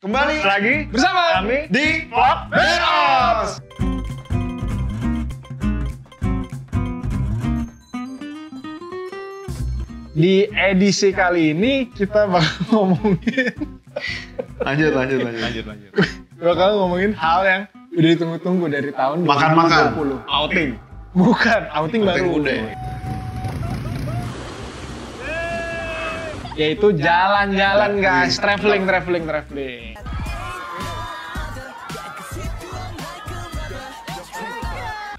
Kembali lagi bersama kami di Vlog Beros. di edisi kali ini kita bakal ngomongin Lanjut, lanjut, lanjut. lanjut lanjut bakal ngomongin hal yang udah ditunggu-tunggu dari tahun Makan-makan. 2020 Outing. bukan outing, baru udah. ya? Yaitu jalan-jalan guys. Traveling traveling traveling.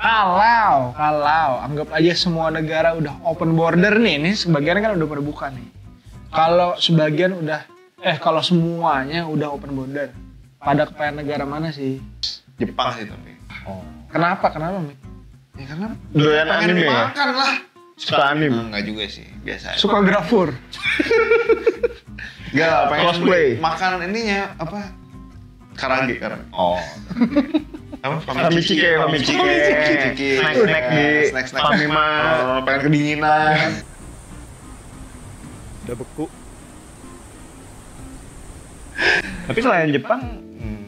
Kalau kalau anggap aja semua negara udah open border nih ini sebagian kan udah pada buka nih. Kalau sebagian udah eh kalau semuanya udah open border pada kepengen negara mana sih? Jepang sih tapi. kenapa? Kenapa Mi? Ya karena Doyan pengen anime makan lah. Suka anime. Enggak juga sih, biasa. aja. suka grafur Enggak pengen Cosplay. makan ininya apa? Karage, karage. Oh. Apa? Famichike, Famichike. Famichike. Snack-snack di snack snack. Famimart. Oh, pengen kedinginan. Udah beku. Tapi selain Jepang, hmm,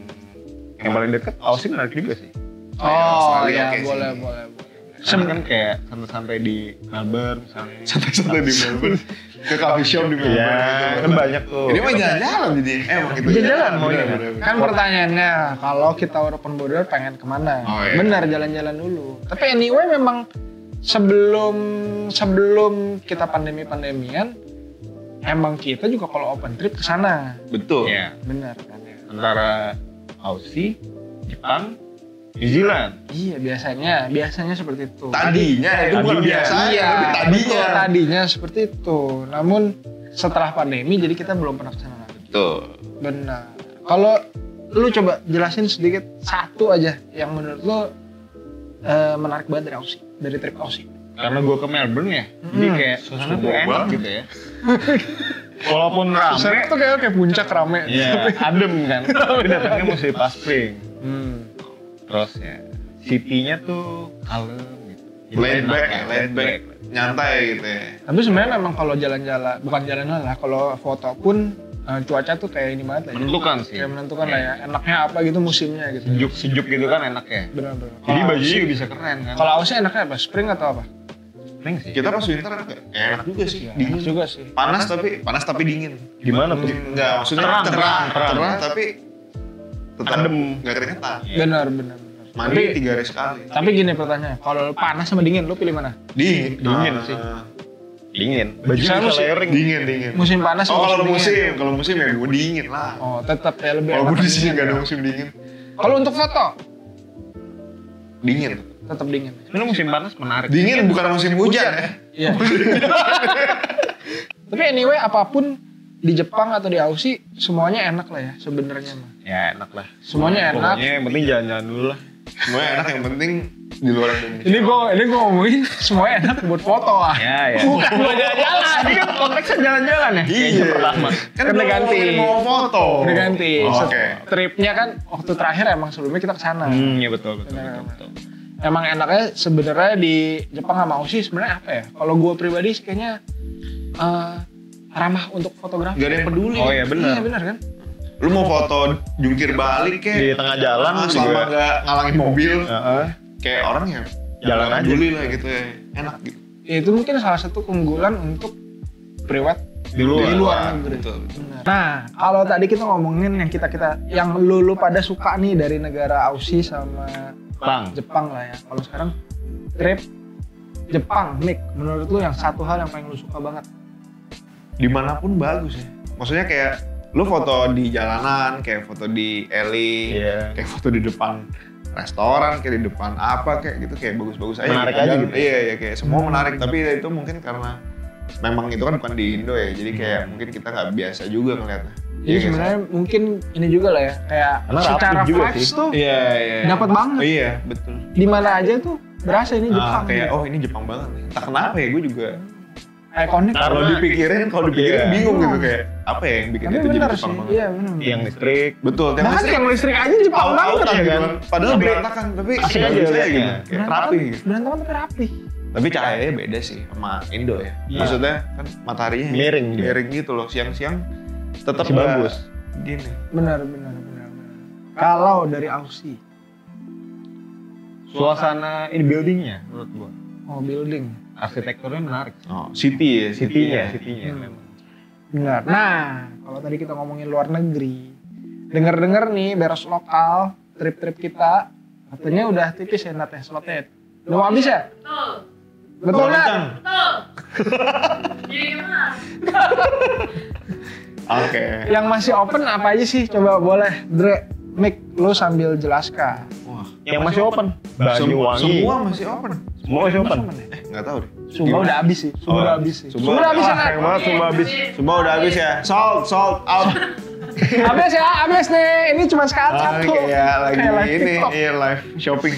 yang paling deket Aussie menarik juga sih. Oh, oh Australia ya oke sih. boleh boleh boleh Karena kan kayak santai-santai di Melbourne misalnya. Santai-santai di Melbourne. Ke coffee shop di Melbourne. Iya, gitu. kan banyak tuh. Ini mah jalan-jalan jadi. Eh, emang gitu. Jalan-jalan bener, bener. Kan pertanyaannya, kalau kita open border pengen ke mana? Oh, iya. Benar jalan-jalan dulu. Tapi anyway memang sebelum sebelum kita pandemi-pandemian, emang kita juga kalau open trip ke sana. Betul. Iya. Benar kan ya? Antara Aussie, Jepang, New Zealand. Iya biasanya, biasanya seperti itu. Tadinya itu bukan Tadinya. biasa, iya, tapi tadinya. betul, tadinya seperti itu. Namun setelah pandemi jadi kita belum pernah ke sana lagi. Betul. Benar. Kalau lu coba jelasin sedikit satu aja yang menurut lu eh, menarik banget dari Aussie, dari trip Aussie. Karena gue ke Melbourne ya, jadi Hmm. kayak suasana tuh enak banget. gitu ya. Walaupun rame, Sana tuh kayak kayak puncak rame. ya adem kan. Tapi datangnya mesti pas spring. Hmm. Terus ya, city-nya tuh kalem gitu. Jadi Laid back, ya, laid back, nyantai gitu ya. Tapi sebenarnya memang kalau jalan-jalan, bukan jalan-jalan lah, kalau foto pun eh, cuaca tuh kayak ini banget lah. ya. Menentukan sih. Kayak menentukan lah ya. Enaknya apa gitu musimnya gitu. Sejuk-sejuk gitu kan enak ya. Benar-benar. Jadi Kalau bajunya juga bisa keren kan. Kalau Aussie enaknya apa? Spring atau apa? Spring sih. Kita pas winter enak enak juga sih. Ya, Dingin enak juga sih. Panas tapi panas tapi dingin. Gimana tuh? Enggak, maksudnya Terang, terang, terang. tapi tetap Adem. Enggak keringetan. Benar, benar, benar. Mandi Tapi, tiga hari sekali. tapi gini pertanyaannya, kalau panas sama dingin, lu pilih mana? Dingin, Dingin Ah, sih. Dingin. Baju bisa musim- layering. Dingin, dingin. Musim panas Oh, kalau dingin? musim, kalau musim ya gue dingin lah. Oh, tetap ya lebih Kalau di sini dingin nggak ada ya. musim dingin, Kalau untuk foto, dingin. tetap dingin. Sebenarnya musim panas menarik. Dingin bukan musim hujan ya. Iya. Tapi anyway, apa pun di Jepang atau di Aussie, semuanya enak lah ya sebenarnya mah. Ya enak lah. Semuanya enak. Pokoknya yang penting jalan-jalan dulu lah. Semuanya enak yang penting di luar Indonesia. Ini gua ini gua ngomongin semuanya enak buat foto ah. Ya ya. Bukan buat jalan-jalan. Ini kan konteksnya jalan-jalan ya. Kayaknya pertama. Kan Udah ganti. mau foto. Udah ganti. Oh, Oke. Tripnya kan waktu terakhir emang sebelumnya kita ke sana. Hmm, ya betul betul betul. betul. Emang enaknya sebenarnya di Jepang sama Aussie sebenarnya apa ya? Kalau gua pribadi sih kayaknya eh, ramah untuk fotografi. Gak ada yang peduli. Oh ya Iya benar. benar kan? Lu mau foto jungkir balik Di kayak tengah jalan ah, juga. selama nggak ngalangin mobil. Heeh. Kayak orang ya Jalan aja. peduli lah gitu ya. Enak gitu. Ya, itu mungkin salah satu keunggulan untuk priwet Di luar. di luar negeri. Betul, betul. Nah, kalau tadi kita ngomongin yang kita kita yang lu, lu pada suka nih dari negara Aussie sama Bang. Jepang lah ya. Kalau sekarang trip Jepang, Nick, menurut lu yang satu hal yang paling lu suka banget? Di mana pun bagus ya. Maksudnya kayak lu foto di jalanan, kayak foto di alley, Iya. kayak foto di depan restoran, kayak di depan apa kayak gitu kayak bagus-bagus aja. Menarik aja gitu. Iya, iya kayak semua menarik. Tapi itu mungkin karena memang itu kan bukan di Indo ya. Jadi kayak mungkin kita nggak biasa juga ngeliatnya. Jadi Iya, sebenarnya mungkin ini juga lah ya, kayak Karena secara juga vibes sih. tuh Iya, iya. dapat banget. Iya, betul. Di mana aja tuh berasa ini Ah, Jepang. kayak gitu. oh ini Jepang banget nih. Entah kenapa ya gue juga Ikonik. kalau dipikirin kalau dipikirin Iya. bingung gitu kayak apa ya yang bikin Tapi itu jadi Jepang sih, banget. iya benar. Yang listrik. Betul, Bahkan listrik yang listrik aja Jepang banget ya gitu kan? kan. Padahal Iya. berantakan, tapi Asik aja gitu. Kayak rapi. Berantakan tapi rapi. Tapi cahayanya beda sih sama Indo ya. Iya. Maksudnya kan mataharinya Miring miring gitu loh. Siang-siang tetap Masih bagus. Gini. Benar, benar, benar, benar. Kalau dari Aussie, Suasana ini buildingnya menurut gua. oh building, Arsitekturnya menarik. Oh, city ya, City-nya, ya. city-nya Hmm. memang. benar. Nah, kalau tadi kita ngomongin luar negeri, denger-denger nih beres lokal, trip-trip kita, katanya udah tipis ya Nat ya, slotnya. Udah mau habis ya? Betul. Betul? Kencang. Betul. Jadi gimana? Oke. Yang masih open apa aja sih? Coba boleh, Dre, Mik, lu sambil jelaskan. Wah. Yang masih open. Sem- Banyuwangi. Semua masih open. Semua masih open. Eh, nggak tahu deh. Sumba udah habis sih, Sumba Oh, udah habis sih. Sumba Sumba udah habis ya, Sumba habis. Semua udah habis ya. Sold, sold out. Habis ya, habis nih. Ini cuma sekali Ah, satu. kayak lagi Kayak live ini, iya live shopping.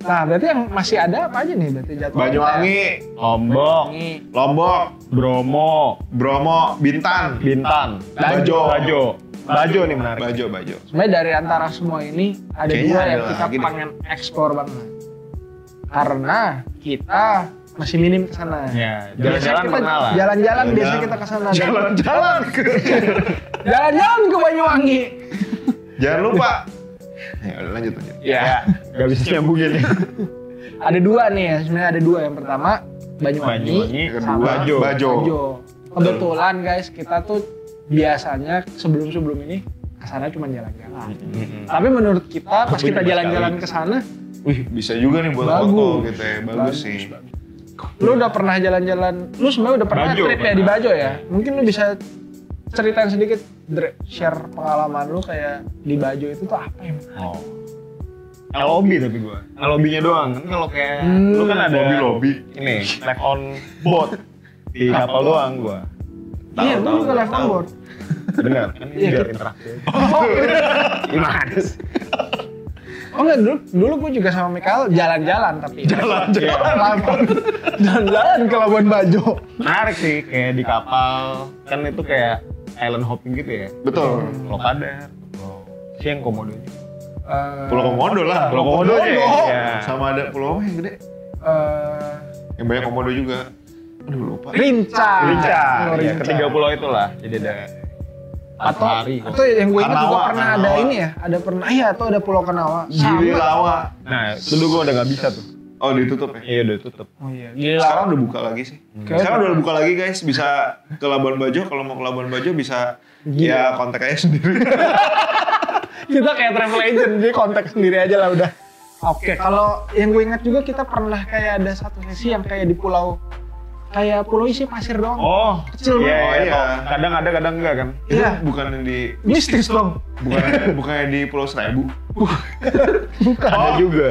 Nah, berarti yang masih ada apa aja nih berarti jadwal? Banyuwangi, Lombok. Lombok, Bromo, Bromo, Bintan, Bintan, Bajo. Bajo. Bajo nih menarik. Bajo, Bajo. Sebenarnya dari antara semua ini ada Kayaknya dua ada yang kita deh. pengen eksplor banget. Karena kita masih minim ke sana. Ya, jalan-jalan kita. Jalan-jalan biasanya kita ke sana. Jalan-jalan ke. Jalan-jalan ke Banyuwangi. Jangan lupa. Ya udah lanjut lanjut. Ya, gak bisa nyambungin ya. Ada dua nih ya, sebenarnya ada dua. Yang pertama Banyuwangi, Banyuwangi, sama Bajo. Bajo. Bajo. Kebetulan guys, kita tuh biasanya sebelum-sebelum ini ke sana cuma jalan-jalan. Tapi menurut kita pas kita jalan-jalan ke sana, Wih, bisa juga nih buat Bagus. foto gitu ya. Bagus, sih. lu udah pernah jalan-jalan, lu sebenarnya udah pernah Bajo, trip ya pernah. di Bajo ya? Mungkin lu bisa ceritain sedikit, Dre, share pengalaman lu kayak di Bajo itu tuh apa ya? Oh. LOB tapi gua. LOB-nya doang kan kalau kayak Hmm. lu kan ada Lobby-lobby. Ini live on boat di kapal doang gua. Iya, lu tahu, juga live on board. Bener kan Iya, biar gitu. interaktif. Oh, Gimana sih? oh enggak, dulu, dulu gue juga sama Mikael jalan-jalan tapi. Jalan-jalan. Jalan-jalan ke Labuan Bajo. Menarik sih kayak di kapal kan itu kayak island hopping gitu ya. Betul. Pulau Kadar, Pulau Siang Komodo. Eh, Pulau Komodo lah. Pulau Komodo aja ya. Komodo. ya. Sama ada pulau apa yang gede? eh, Yang banyak komodo juga. Aduh lupa. Rinca. Rinca, Pulau ya, Rinca. ketiga pulau itulah. Jadi ada atau Matahari. atau yang gue ingat juga Kanawa, pernah ada Kanawa. ini ya ada pernah iya atau ada Pulau Kanawa Gili sama Lawa. Nah, itu dulu gua udah gak bisa tuh. Oh ditutup ya? Iya udah tutup. oh iya Gili Sekarang udah buka lagi sih. Kayak- Sekarang udah buka lagi guys. Bisa ke Labuan Bajo. Kalau mau ke Labuan Bajo bisa Gila. ya kontak aja sendiri. kita kayak travel agent jadi kontak sendiri aja lah udah oke kalau yang gue ingat juga kita pernah kayak ada satu sesi yang kayak di pulau kayak pulau isi pasir doang Oh, Kecil iya, banget. iya, Oh, iya. Kadang ada, kadang enggak kan. Itu Iya. bukan di mistis dong bukan bukannya di Pulau Seribu. bukan Ada juga.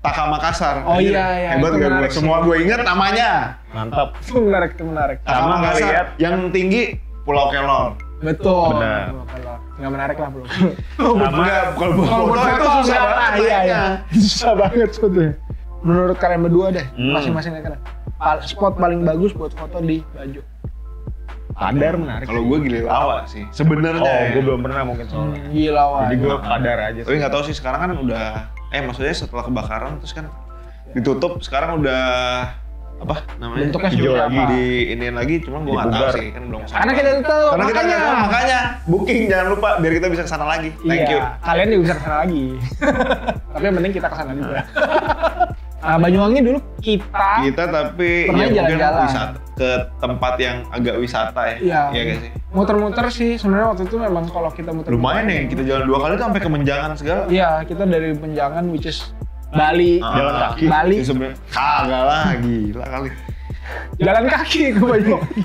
Taka Makassar. Oh, Anjir, iya, iya. Hebat gak gue? menarik sih. Semua gue inget namanya. Mantap. itu menarik itu menarik Taka Sama Makassar. ngeliat. Yang tinggi Pulau Kelor. betul Benar. kalau nggak menarik lah belum Sama Kalau buat kalau foto itu susah enggak banget. iya, iya. susah banget sebetulnya menurut kalian berdua deh Hmm. masing-masing kalian Pal- spot paling bagus buat foto di Bajo Padar menarik. Kalau gue gili lawa sih. Sebenarnya. Oh, ya. gue belum pernah mungkin soalnya. Hmm, gila wah Jadi gue padar aja Tapi nggak tahu sih sekarang kan udah eh maksudnya setelah kebakaran terus kan ditutup sekarang udah apa namanya? Bentuknya hijau lagi apa? di iniin lagi cuma gue nggak tahu sih kan belum karena kita tuh tahu karena kita makanya. nggak tahu makanya. Booking jangan lupa biar kita bisa ke sana lagi. Thank iya, you. kalian juga bisa ke sana lagi. Tapi yang penting kita ke sana juga nah, Banyuwangi dulu kita kita tapi Pernah ya mungkin jalan-jalan. wisata ke tempat yang agak wisata ya. Iya. iya gak sih? Muter-muter sih sebenarnya waktu itu memang kalau kita muter lumayan ya kita jalan dua kali tuh sampai ke Menjangan segala. Iya kita dari Penjangan which is Bali. Ah, Jalan kaki. Bali. Ya sebenarnya kagak lah gila kali. Jalan kaki ke Banyuwangi.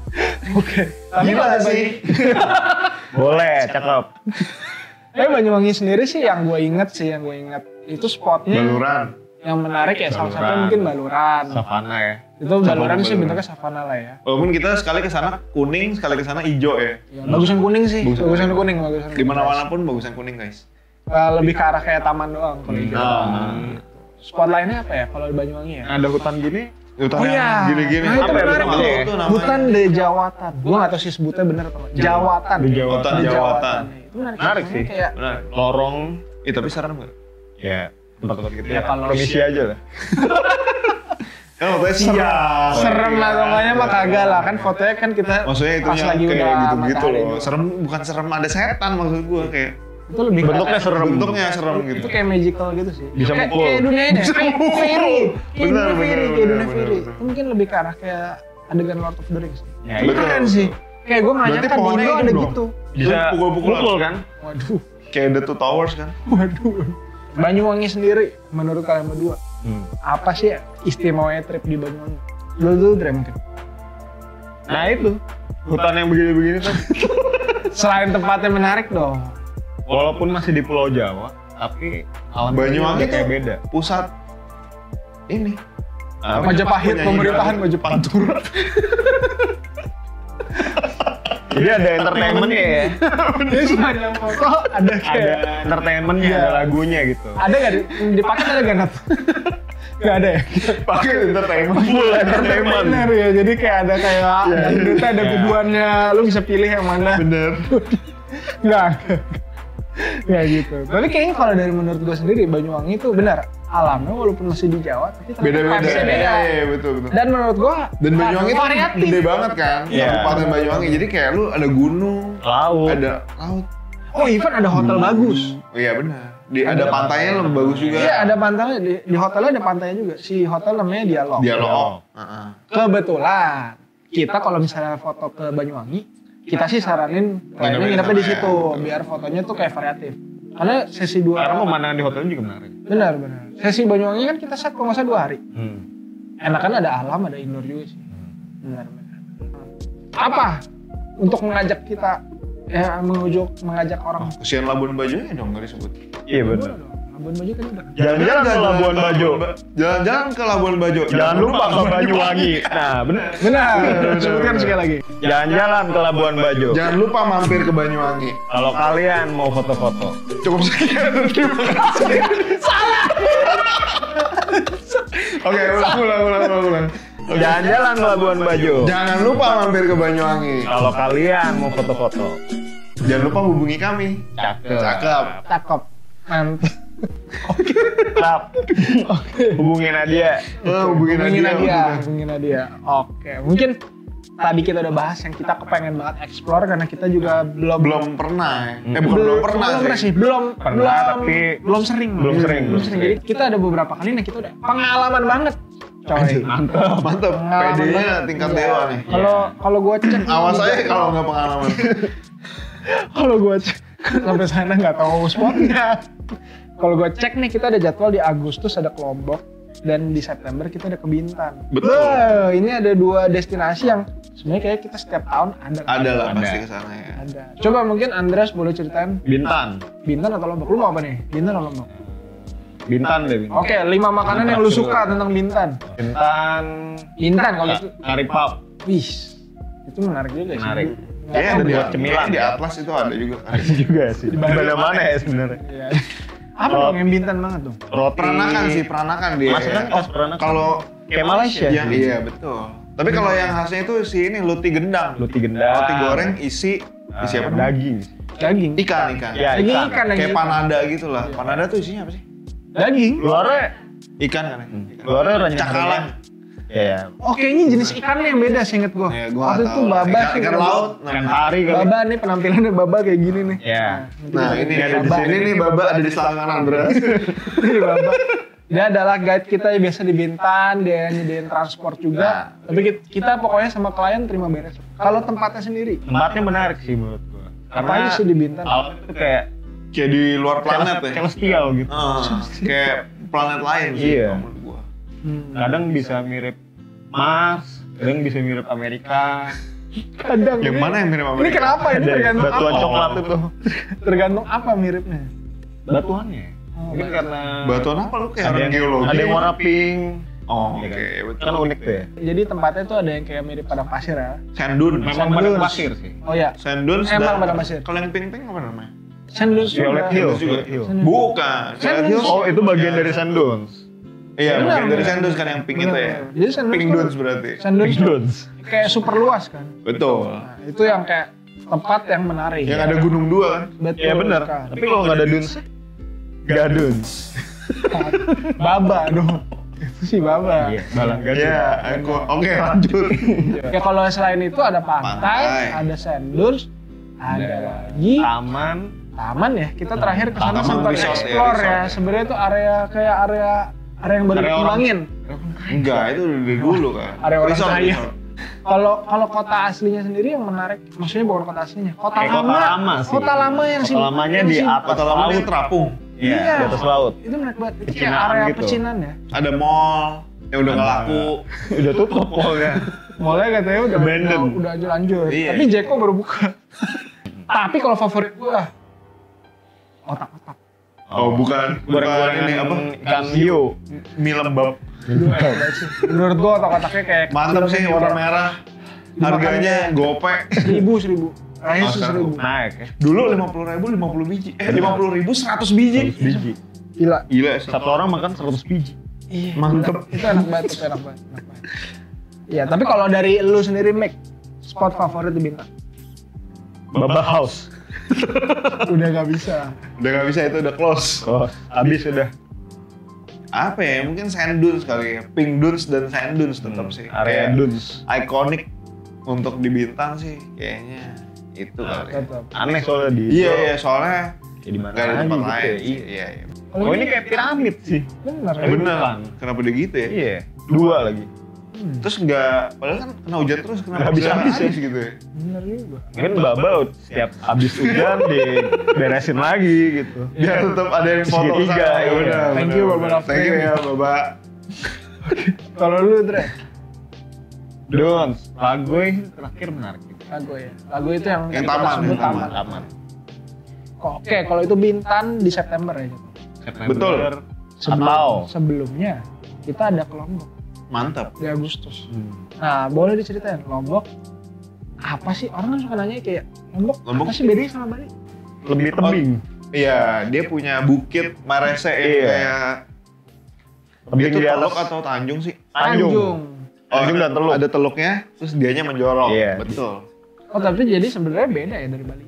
Oke. Tapi kalau sih. Boleh, cakep. Tapi Banyuwangi sendiri sih yang gue inget sih, yang gue inget itu spotnya baluran yang menarik ya salah satu mungkin Baluran. Savana ya. Itu Baluran sih bentuknya savana lah ya. walaupun kita sekali ke sana kuning sekali ke sana hijau ya ya bagusan kuning sih, Bagusan bagusan, kuning. kuning, bagusan di kuning. mana pun bagusan kuning guys Eh, lebih ke arah kayak taman doang kalau hijau. nah Spot lainnya apa ya kalau di Banyuwangi ya? Ada hutan gini, hutan Oh yang iya, gini-gini nah, itu Apa ya menarik tuh. ya? Hutan de Jawatan. Gua nggak tahu sih sebutnya bener atau. Jawatan. Di Jawatan. Hutan Di Jawatan. Itu menarik, Menarik sih. Kayak benar lorong, eh tapi serem gak? ya tempat-tempat gitu Ya, ya. kalau Permisi aja lah. Kan fotonya siang. Serem lah pokoknya mah kagak lah kan fotonya kan kita Maksudnya itu pas lagi kayak udah gitu-gitu loh. Serem bukan serem ada setan maksud gua kayak Itu lebih Bentuknya serem. bentuknya serem gitu. Itu kayak magical gitu sih. Bisa kayak, mukul. kayak dunia ini, Bisa kayak mukul. fairy, kayak Benar, dunia fairy, kayak dunia fairy. Itu mungkin lebih ke arah kayak adegan Lord of the Rings. Ya, Betul. Keren sih. Kayak gue Berarti menanyakan di ada dong. gitu. Bisa Pukul-pukul. pukul kan? Waduh, Kayak The Two Towers kan. waduh. Banyuwangi sendiri, menurut kalian berdua, Hmm. apa sih istimewanya trip di Banyuwangi? Dulu dulu Dre mungkin. Nah itu hutan yang begini-begini kan. Selain tempatnya menarik dong. Walaupun masih di Pulau Jawa, tapi alam Banyuwangi kayak beda. pusat ini. Apa? Majapahit, pemerintahan. Majapahit. Jadi ada entertainmentnya ya. Dia sepanjang foto ada ada kayak entertainmentnya, Iya. ada lagunya gitu. ada nggak di, di paket ada nggak Nat? Nggak ada ya? Pakai entertainment. Full entertainment. Bener ya, jadi kayak ada kayak dangdutnya ada Iya. biduannya, lu bisa pilih yang mana. Bener. Nggak, nggak gitu. Tapi kayaknya kalau dari menurut gue sendiri, Banyuwangi itu benar alamnya walaupun masih di Jawa, tapi Beda-beda. beda. Iya, iya, betul, betul. Dan menurut gue, Dan Banyuwangi tuh variatif. gede banget kan, Iya. Kabupaten Banyuwangi. Jadi kayak lu ada gunung, Laut. ada laut. Oh, even ada hotel bagus. Oh, iya benar. Di ada pantainya lebih bagus juga. Iya, ada pantainya di, di hotelnya ada pantainya juga. Si hotel namanya Dialog. Dialog. Heeh. Kebetulan kita kalau misalnya foto ke Banyuwangi, kita sih saranin kayaknya Nginepnya nginepnya di ya, situ betul. biar fotonya tuh kayak variatif. Karena sesi dua Karena pemandangan di hotel juga menarik. benar benar. Sesi Banyuwangi kan kita set salah dua hari. Hmm. Enakan ada alam, ada indoor juga sih. Benar benar. Apa untuk mengajak kita ya mengujuk mengajak orang Kesian Labuan Bajonya dong nggak disebut. Iya benar. Labuan Bajo kan udah. Jalan-jalan ke Labuan Bajo. Jalan-jalan ke Labuan Bajo. Jangan lupa ke Banyuwangi. Nah, benar. Benar, sebutkan sekali lagi. Jalan-jalan ke Labuan Bajo. Jangan lupa mampir ke Banyuwangi. Kalau kalian mau foto-foto. Cukup sekian. Terima kasih. Salah. Oke, ulang, ulang, ulang, ulang. Jalan-jalan ke Labuan Bajo. Jangan lupa mampir ke Banyuwangi. Kalau kalian mau foto-foto. Jangan lupa hubungi kami. Cakep. Cakep. Cakep. Mantap. Cakep. Hubungi Nadia. Eh, hubungi Hubungin Nadia. Nadia, hubungin Nadia. Oke, mungkin tadi kita udah bahas yang kita kepengen banget explore karena kita juga belum Belum pernah. ya? Eh, bukan belum pernah belum sih. belum Pernah, belum tapi belum sering belum sering, belum belum sering. Jadi kita ada beberapa kali nih kita udah pengalaman banget coy Mantap. Mantap. PD-nya tingkat Iya. dewa nih. kalau kalau gue cek Awas aja kalau nggak pengalaman. kalau gue cek sampai sana nggak tahu spotnya kalau gue cek nih kita ada jadwal di Agustus ada ke Lombok dan di September kita ada ke Bintan. Betul. Wah, ini ada dua destinasi yang sebenarnya kayak kita setiap tahun ada. Ada lah Ada. pasti ke sana ya. Ada. Coba mungkin Andreas boleh ceritain Bintan. Bintan atau Lombok? Lu mau apa nih? Bintan atau Lombok? Bintan deh Bintan. Oke, lima makanan yang lu suka tentang Bintan. Bintan. Bintan kalau itu. Kari pap. Wih, itu menarik juga sih. Menarik. Kayaknya ada di, buat cemilan di ya. Atlas itu ada juga. juga sih. Di mana-mana ya sebenarnya. Iya. Apa Oh. dong yang Bintan banget tuh? Roti. Peranakan sih, peranakan dia. Maksudnya kelas peranakan. Kalau Kayak Malaysia. yang iya betul. Tapi kalau yang khasnya itu si ini luti gendang. Luti gendang. Roti goreng isi Ah, isi apa? Daging. Daging. Ikan, ikan. Ya, Daging ikan. ikan, daging Kayak ikan. panada gitu lah. Panada tuh isinya apa sih? Daging. Luarnya Ikan kan ya? Hmm. luarnya renyah. Cakalang. Ya, ya. Oh kayaknya jenis ikannya yang beda sih inget gua. Ya, gua Waktu nggak itu. Baba Ikan, sih. ikan laut. Ikan pari kali. Baba nih penampilannya Baba kayak gini nih. Ya. Nah ini Ini ada di sini. Ini nih Baba ada di selangkangan Andreas. Ini Baba. Dia adalah guide kita yang biasa di Bintan, dia nyediain transport juga. Tapi kita, kita pokoknya sama klien terima beres. Kalau tempatnya sendiri, Tempatnya menarik sih menurut gua. apa aja sih di Bintan? alam itu kayak Kayak di luar planet ya. celestial gitu. Ah, kayak planet lain sih Iya. Hmm. Kadang bisa mirip Mars, kadang bisa mirip Amerika. Kadang. Yang ini- mana yang mirip Ini Amerika? kenapa? Ini Ada tergantung batuan apa? coklat itu. Tergantung apa miripnya. Batuannya. Oh, Mungkin karena Batuan apa lu kayak ada orang yang, geologi? ada yang warna pink. Oh, Iya oke, kan? betul. Kan unik tuh ya. Jadi tempatnya tuh ada yang kayak mirip padang pasir ya. Sand dunes. Memang Sand pada dunes. pasir sih. Oh ya, Sand dunes Emang dan- pada pasir. Kalau yang pink-pink apa namanya? Sand dunes Violet juga. Hill. Violet Bukan. Sand Violet dunes. Hills. Oh, itu bagian dari sand dunes. Iya, Benar, bagian dari benar. sand dunes kan yang pink itu ya. Jadi sand dunes Pink dunes berarti. Sand dunes kayak super luas kan. Betul. Nah, itu yang kayak tempat yang menarik. Yang ada gunung dua kan? Betul. Iya benar. sekali. Tapi kalau nggak ada dunes, nggak dunes. Baba dong. Itu sih Baba. Iya. Iya, aku- oke lanjut. Ya kalau selain itu ada pantai, Pantai. ada sandurs, ada lagi Taman. taman ya. Kita terakhir ke sana sempat resort ya, explore ya. ya. Sebenarnya itu area kayak area area yang baru Area orang- dikembangin. Enggak, itu dari dulu kan. Area orang Resort, kaya. Kalau kalau kota aslinya sendiri yang menarik, maksudnya bukan kota aslinya, kota Kayak lama. kota lama sih. Kota lama yang Kota sim- lamanya yang di atas Kota lama di laut. terapung. Iya, Iya. di atas laut. Itu menarik banget. Itu kayak Pecinaan area gitu. pecinan ya. Ada mall yang udah nggak laku. Udah tutup mallnya. Mulai katanya udah Abandon. udah, udah aja lanjut. Iya. Tapi Jeko baru buka. Tapi kalau favorit gua otak-otak. Oh, bukan bukan Goreng-gorengan ini apa? hiu. Mie lembab. Menurut gua otak-otaknya kayak Mantap sih warna merah. Harganya gope. seribu seribu. Oh, sekarang seribu. Naik ya. Dulu lima puluh ribu lima puluh biji. Eh lima puluh ribu seratus biji. Biji. Gila. Gila. Satu orang makan 100 biji. Iya. Mantep. Itu enak banget, itu enak banget. Enak banget. Iya, tapi kalau dari lu sendiri Mick, spot favorit di Bintang? Baba House. Udah gak bisa. Udah nggak bisa itu udah close. Oh, habis sudah. Apa ya? Mungkin sand dunes kali ya. Pink dunes dan sand dunes tetap sih. Area Kayak dunes. Ikonik untuk di bintang sih kayaknya itu kali. ya. Tetap. Aneh soalnya di Iya iya soalnya Kayak di mana ada tempat gitu lain. ya. Iya. Iya iya. Oh ini kayak piramid sih. Bener ya? Bener. Bukan. Kenapa dia gitu ya? Iya. Dua lagi. Hmm, Terus nggak, padahal kan kena hujan terus kenapa Nggak habis-habis bisa ya? gitu ya? bener juga. Mungkin Baba setiap habis hujan diberesin lagi gitu. Biar tetap ada yang foto sama. iya. Bener, Thank bener, you. Baba Thank you ya Baba. Kalau lu Dre, Dons, Lagoy terakhir menarik gitu. lagu ya. Lagu itu yang Yang taman, yang taman. Taman. Kok, Oke, kalau itu Bintan di September ya. September. Betul. Atau sebelumnya kita ada ke Lombok Mantap. di Agustus. Hmm. Nah, boleh diceritain Lombok apa sih? Orang kan suka nanya kayak Lombok, Lombok- apa sih bedanya sama Bali? lebih tebing. Iya, dia punya bukit Marese yang Iya. kayak Tebing di teluk atau tanjung sih? Tanjung. Tanjung dan teluk. Ada teluknya, terus dianya menjorok. Iya. Betul. Oh, tapi jadi sebenarnya beda ya dari Bali.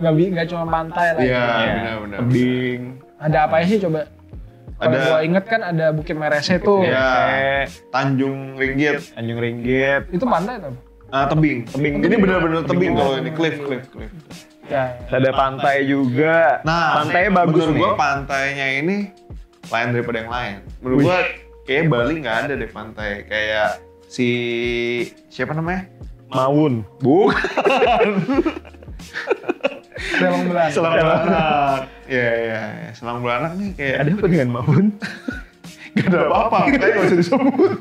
Gak, cuma pantai lah. Iya, ya. benar-benar. Tebing. Ada apa sih coba? Kalau Ada- gua inget kan ada Bukit Merese tuh. Iya. Rese, Tanjung Ringgit. Tanjung Ringgit. Itu pantai tuh. Ah, tebing. Tebing. Ini benar-benar tebing Tebing. kalau ini cliff, cliff, cliff. Ya, ya. Ada pantai juga. Nah, pantainya bagus menurut nih. gua pantainya ini lain daripada yang lain. Menurut gua kayak Bali nggak ada deh pantai kayak si siapa namanya? Mawun. Bukan. Selong Belanda. Selang Belanak. Iya, iya, iya. Selang Belanak nih kayak Ada apa dengan Mawun? gak ada apa-apa, kayak nggak usah disebut.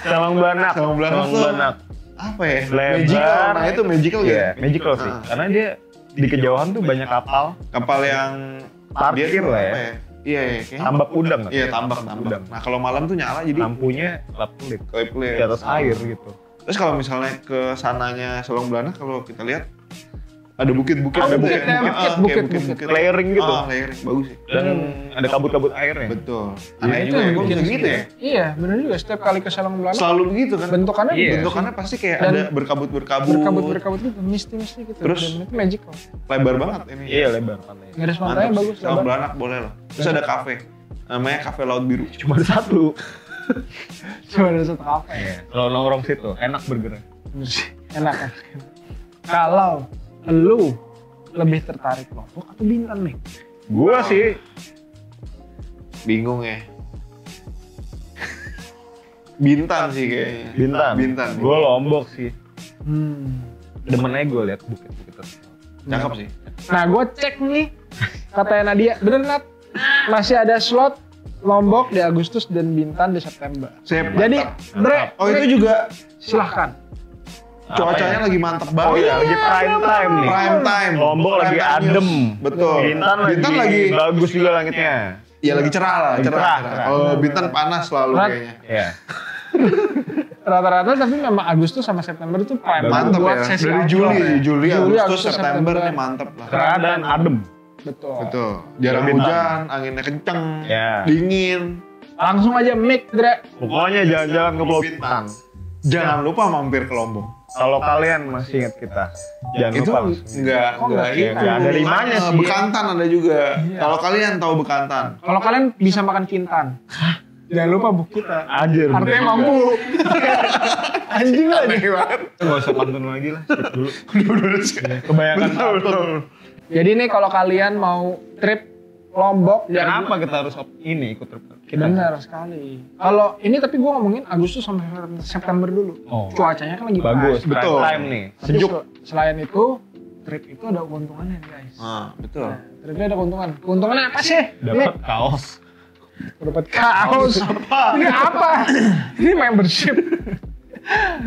Salang Belanak. Salang tuh- Belanak. Apa ya? Lebar. Magical, nah itu magical Iya, ya? magical sih. Ah. Karena dia di kejauhan tuh banyak kapal. Kapal yang Parkir lah ya. apa Iya, iya, kayaknya. Tambak udang kan? Iya, tambak, tambak. Udang. Nah, kalau malam tuh nyala jadi Lampunya lap klip-klip. Di atas air gitu. Terus kalau misalnya ke sananya Selong Belana kalau kita lihat ada bukit-bukit, Oh, ada bukit, bukit, ya, ah, bukit, bukit. Layering gitu. Ah, layering, bagus sih. Dan ada kabut-kabut airnya. Betul. Nah, Aneh itu juga yang ya, kok bikin bisa gitu ya? Iya, bener juga. Setiap kali ke Selong Belanda, Selalu begitu kan? bentukannya Iya. Bentukannya pasti kayak Dan ada berkabut-berkabut. berkabut-berkabut gitu, misty-misty gitu. Terus? Dan itu magical. lebar banget ini. Iya lebar pantainya. Garis pantainya bagus, lebar. Belanak boleh loh. Terus ada kafe. Namanya Kafe Laut Biru. Cuma ada satu. Cuma ada satu kafe. Iya. Kalau nongkrong situ enak bergerak. Enak kan? Kalau lu lebih tertarik Lombok atau Bintan nih? Gua sih Bingung ya. Bintan sih kayaknya. Bintan. Bintan. Gua Lombok sih. Hmm. Demen aja gue liat bukit-bukit tersebut. Cakep sih. Nah, gue cek nih, katanya Nadia, bener Nat? Masih ada slot Lombok di Agustus dan Bintan di September. Sip, Jadi. Bre, Oh itu juga silahkan. Cuacanya ya? lagi mantap banget. Oh iya, lagi prime time nih. Prime time. Lombok Prime lagi time news. adem. Betul. Bintan, Bintan lagi, lagi bagus juga langitnya. ya lagi cerah lah, cerah. cerah, cerah. cerah. Kalau Bintan panas selalu Rat. kayaknya. Iya. Rata-rata tapi memang Agustus sama September itu prime Mantap buat ya. sesi Dari Juli, ya. Juli, Juli, Agustus, Agustus, September, September. nih mantap lah. Cerah dan adem. Betul. Betul. Jarang Bintan. hujan, anginnya kenceng, Ya. dingin. Langsung aja mic, Dre. Pokoknya jalan-jalan ke Pulau. Bintan. Jangan lupa mampir ke Lombok. Kalau kalian masih ingat kita, jangan itu lupa. enggak enggak kita? Nggak ada limanya sih. Bekantan ada juga. Kalau kalian tahu bekantan, Kalau kalian bisa makan kintan, jangan lupa buk kita. Anjir. Artinya mampu. Anjing lah. aneh banget. Gak usah pantun lagi lah. skip dulu. Kebanyakan pantun. Jadi nih kalau kalian mau trip Lombok, Kenapa kita harus ini ikut trip? Kita Benar sekali. Kalau ini tapi gue ngomongin Agustus sampai September dulu. Oh. Cuacanya kan lagi bagus, panas. Betul. prime time nih. Tapi Sejuk. sel- Selain itu, trip itu ada keuntungannya guys. Ah, betul. Nah, tripnya ada keuntungan. Keuntungannya apa sih? Dapat kaos. Dapat kaos. Ini apa? Ini membership.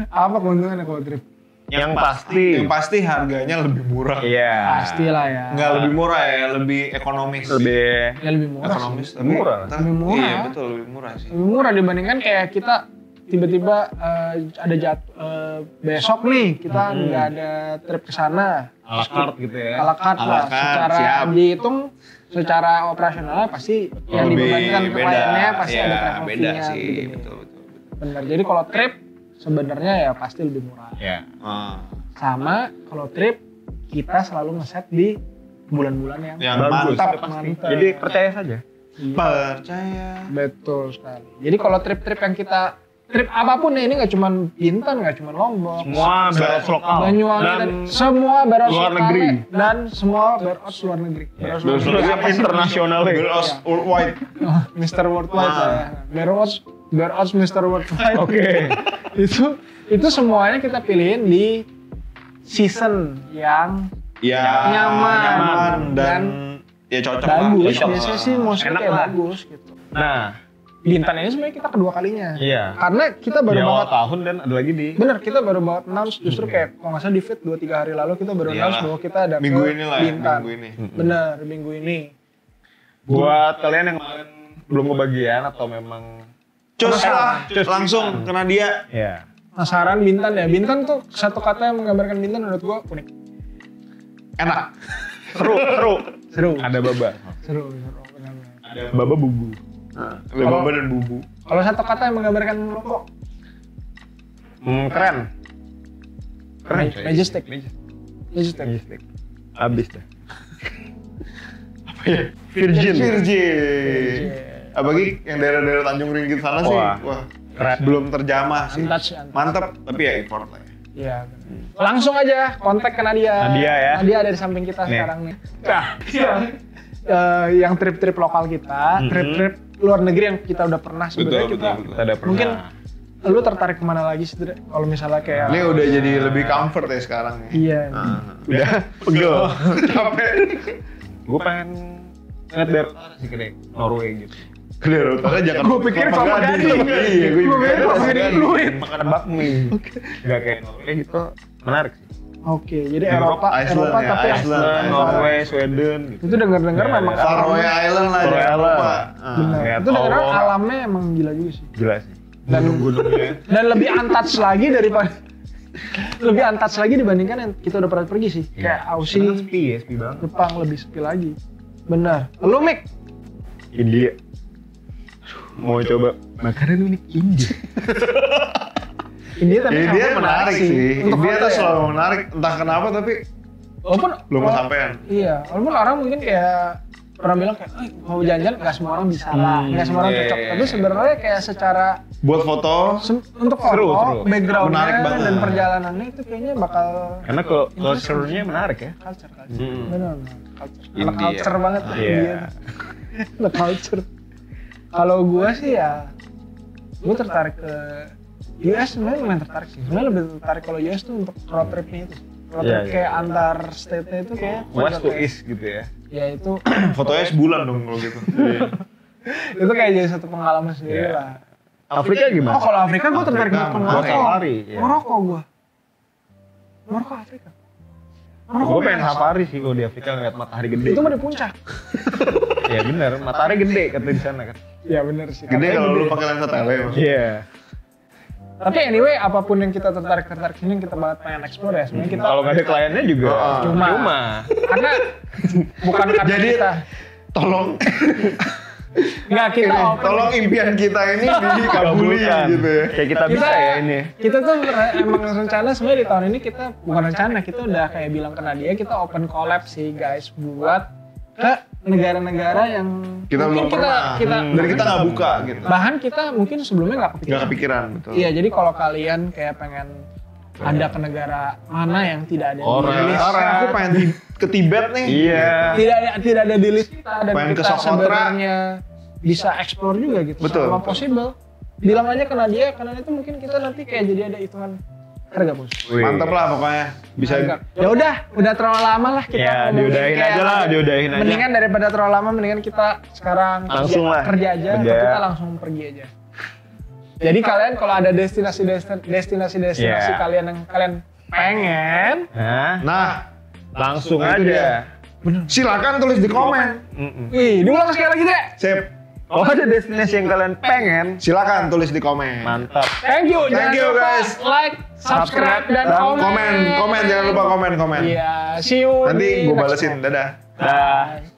apa keuntungannya kalau trip? Yang pasti. Yang pasti harganya lebih murah. Iya. Pastilah ya. Enggak lebih murah ya, lebih ekonomis. Lebih. Ya lebih murah. ekonomis, sih. tapi Murah. Lebih murah. Iya, betul lebih murah sih. Lebih murah dibandingkan kayak kita tiba-tiba eh, ada jat eh, besok nih kita nggak ada trip ke sana Ala carte gitu ya. ala Ala lah secara siap. dihitung secara operasionalnya pasti yang Lebih dibandingkan ke kliennya pasti Iya, ada travel beda sih, gitu. betul betul. betul. bener jadi kalau trip sebenarnya ya pasti lebih murah Ya. Ah, sama kalau trip kita selalu ngeset di bulan-bulan yang, yang Bagus. mantap. mantap Jadi percaya saja. Iya, Percaya. betul sekali jadi kalau trip-trip yang kita trip apa pun ya ini nggak cuma Bintan nggak cuma Lombok Semua beres lokal. Banyuwangi Dan dan semua luar lokal negeri. dan semua beros luar negeri. Beros luar Terus negeri. apa internasional ya? Girls worldwide. Mr. Worldwide Ah. ya. Beros beros Mr. Worldwide. Oke. itu itu semuanya kita pilihin di season yang Ya, Nyaman. nyaman dan, ya cocok lah. bagus. Cocok. Biasanya sih musiknya Enak kayak lah. bagus gitu. Nah, Bintan ini sebenarnya kita kedua kalinya. iya. Karena kita Di baru awal banget tahun dan ada lagi di Bener, kita baru banget announce justru kayak kalau nggak salah di feed 2-3 hari lalu kita baru Iyalah. announce bahwa kita ada Minggu ini lah ya, Bintan. minggu ini. Bener, minggu ini. buat kalian yang kemarin belum kebagian atau memang Cus lah, langsung kena dia. ya Penasaran Bintan ya. Bintan tuh satu kata yang menggambarkan Bintan menurut gua unik. Enak. seru seru Seru. ada baba Seru, seru. ada baba bubu Ada baba dan bubu. Kalau satu kata yang menggambarkan Lombok, hmm, keren keren coy. Majestic. Majestic. Majestic. Majestic. abis dah Virgin. Virgin. Apalagi yang daerah-daerah Tanjung Ringgit sana sih, Wah. wah, Keren. belum terjamah sih. Untouched, untouched. Mantap, tapi ya import lah ya. Iya. benar. Langsung aja kontak ke Nadia. Nadia ya. Nadia ada di samping kita Nih. sekarang nih. Nah, eh, yang trip-trip lokal kita, Mhm. trip-trip luar negeri yang kita udah pernah sebenarnya Betul, kita. betul, betul. kita ada pernah Mungkin lu tertarik ke mana lagi sih? Kalau misalnya kayak Ini udah jadi lebih comfort ya sekarang ya. Iya. Ah. udah pegel Capek. gue pengen lihat dari sih kayak Norway gitu Daerah utara jangan. Gua pikir Kelapa Gading. Iya, gue pikir Kelapa Gading fluid. makan bakmi nggak kayak Norway gitu menarik sih Oke, jadi Eropa, Iceland Eropa ya, tapi Iceland. Iceland, Norway Sweden gitu itu dengar-dengar Iya, memang iya. Faroe Island lah di Eropa. Ah. Benar. Lihat Itu dengar alamnya emang gila juga sih. gila sih Dan gunung-gunungnya dan lebih untouched lagi daripada lebih untouched lagi dibandingkan yang kita udah pernah pergi sih. Kayak Karena Aussie, sepi ya sepi banget Jepang lebih sepi lagi. Benar. Lu Mik, India mau coba makanan unik India India tapi Ini sama dia menarik sih. Untuk Dia foto tuh ya. selalu menarik, entah kenapa tapi Walaupun belum kesampaian. Iya, walaupun orang mungkin kayak pernah bilang kayak, "Eh, mau jalan-jalan nggak semua orang bisa lah, Hmm, nggak semua orang iya, cocok. iya, Tapi iya. sebenarnya kayak secara Buat foto, sem- untuk foto, Seru, seru. backgroundnya Menarik banget. dan perjalanannya itu kayaknya bakal karena kalau culture-nya menarik ya culture culture. Hmm. Benar, culture. Anak India. culture banget Iya. India. Anak culture. Kalau gua sih ya gua tertarik ke US sebenarnya lumayan tertarik sih. Sebenarnya lebih tertarik kalau US tuh untuk road tripnya itu. Road Iya, trip iya. kayak antar state-nya itu kayak west to east gitu ya Ya itu fotonya sebulan dong kalau gitu. itu kayak jadi satu pengalaman sendiri Iya. lah. Afrika Oh gimana kalau Afrika gua tertarik banget ke buat Maroko. safari ya. Maroko gua. Maroko Afrika. Maroko gue pengen safari sih kalau di Afrika ngeliat matahari gede Itu mah di puncak. Iya benar, matahari gede kata di sana kan. Ya bener sih. Gede kalau lu pakai lensa tele. Iya. Tapi anyway, apa pun yang kita tertarik tertarik sini yang kita banget pengen explore ya. Sebenarnya kita Kalau nggak ada kliennya juga Oh, cuma. cuma. karena bukan karena Jadi- kita Tolong Nggak kita Ini, open. tolong impian kita ini dikabuli gitu ya. Kayak kita bisa ya ini. Kita tuh emang rencana sebenarnya di tahun ini kita bukan rencana, kita udah kayak bilang ke Nadia kita open collab sih guys buat ke negara-negara yang Kita mungkin belum kita pernah. kita Dan kita nggak buka gitu. bahan kita mungkin sebelumnya nggak kepikiran. Nggak kepikiran betul. Iya, jadi kalau kalian kayak pengen ada ke negara mana yang tidak ada Orang. di list, Orang aku pengen di- ke Tibet nih. Iya. tidak ada tidak ada di list kita dan Pengen ke kita Socotra. sebenarnya bisa explore juga gitu Betul, betul. possible. Bilang aja ke Nadia karena itu mungkin kita nanti kayak jadi ada hitungan harga bos. Wih. Mantep lah pokoknya. Bisa Mantap. Ya udah, udah terlalu lama lah kita. Ya, diudahin aja lah, diudahin aja. Mendingan daripada terlalu lama, mendingan kita sekarang Langsung kerja, lah. kerja aja, Kerja. kita langsung pergi aja. Jadi kalian kalau ada destinasi destinasi destinasi Ya. kalian yang kalian pengen, Nah, Nah, langsung Itu aja. silakan tulis di komen. Mm-mm. wih, diulang sekali lagi deh. Sip. Kalau ada destinasi yang kalian pengen, Silakan tulis di komen. mantap. Thank you, Thank jangan you, lupa guys. like, subscribe dan, Dan komen. komen, komen jangan lupa komen, komen. Iya, see you. Nanti gue balesin. Dadah. Dah. Bye.